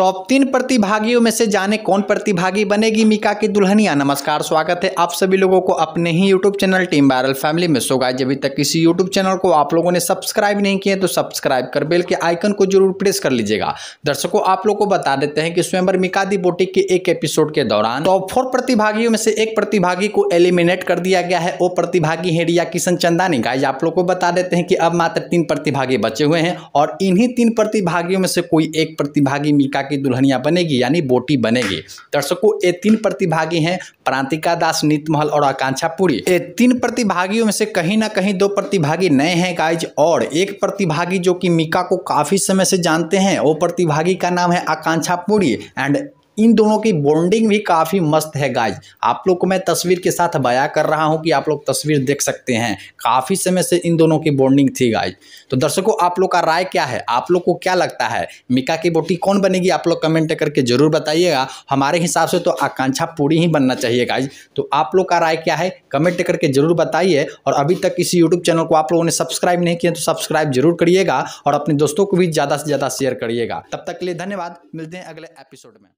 Top तीन प्रतिभागियों में से जाने कौन प्रतिभागी बनेगी मीका की दुल्हनिया। नमस्कार, स्वागत है आप सभी लोगों को अपने ही YouTube channel team viral family में। सो गाइज़ अभी तक किसी यूट्यूब चैनल को आप लोगों ने सब्सक्राइब नहीं किए तो सब्सक्राइब कर बेल के आइकन को ज़रूर प्रेस कर लीजिएगा। दर्शकों, आप लोग को बता देते हैं कि स्वयंवर मिका दी बोटी के एक एपिसोड के दौरान टॉप फोर प्रतिभागियों में से एक प्रतिभागी को एलिमिनेट कर दिया गया है, वो प्रतिभागी है रिया किशन चंदानी। गाइज़ आप लोग को बता देते हैं कि अब मात्र तीन प्रतिभागी बचे हुए हैं और इन्हीं तीन प्रतिभागियों में से कोई एक प्रतिभागी मिका की दुल्हनिया बनेगी, यानी बोटी बनेगी। दर्शकों, ये तीन प्रतिभागी हैं, प्रांतिका दास, नीतमहल और आकांक्षा पुरी। ये तीन प्रतिभागियों में से कहीं ना कहीं दो प्रतिभागी नए हैं गाइज़ और एक प्रतिभागी जो कि मीका को काफ़ी समय से जानते हैं, वो प्रतिभागी का नाम है आकांक्षा पुरी एंड इन दोनों की बॉन्डिंग भी काफ़ी मस्त है गाइज़ आप लोग को मैं तस्वीर के साथ बया कर रहा हूँ कि आप लोग तस्वीर देख सकते हैं। काफ़ी समय से इन दोनों की बॉन्डिंग थी गाइज़ तो दर्शकों, आप लोग का राय क्या है? आप लोग को क्या लगता है? मिका की बोटी कौन बनेगी? आप लोग कमेंट करके ज़रूर बताइएगा। हमारे हिसाब से तो आकांक्षा पूरी ही बनना चाहिए गाइज़ तो आप लोग का राय क्या है? कमेंट करके ज़रूर बताइए। और अभी तक किसी यूट्यूब चैनल को आप लोगों ने सब्सक्राइब नहीं किया तो सब्सक्राइब ज़रूर करिएगा। और अपने दोस्तों को भी ज़्यादा से ज़्यादा शेयर करिएगा। तब तक के लिए धन्यवाद। मिलते हैं अगले एपिसोड में।